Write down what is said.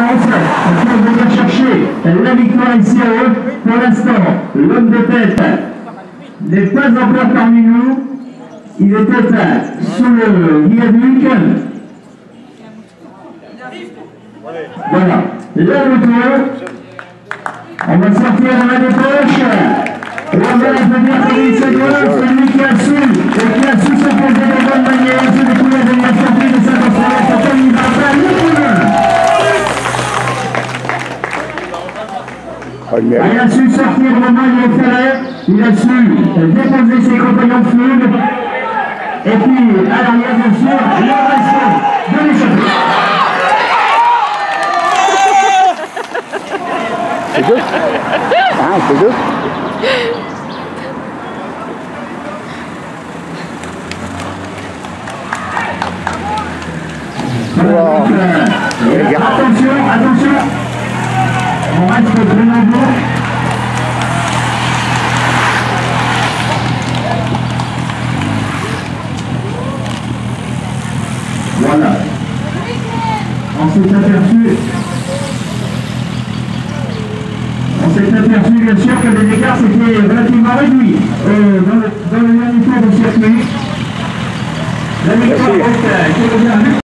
avance. On peut venir chercher la victoire ici à eux. Pour l'instant, l'homme de tête n'est pas encore parmi nous. Il était sous le viaduc. Voilà. Le retour. On va sortir la dépêche. Et on va se doit. Celui qui a su Il a su sortir le maillot au ferret. Il a su déposer ses compagnons de fluide. Et puis, à l'arrière, bien sûr, le reste de l'échappée. C'est good? Ah, c'est? Wow. Attention, attention. On reste vraiment bon. Voilà. On s'est aperçu. On s'est aperçu bien sûr que les écarts s'étaient relativement réduits euh, dans, le, dans le dernier tour de circuit. La victoire, donc,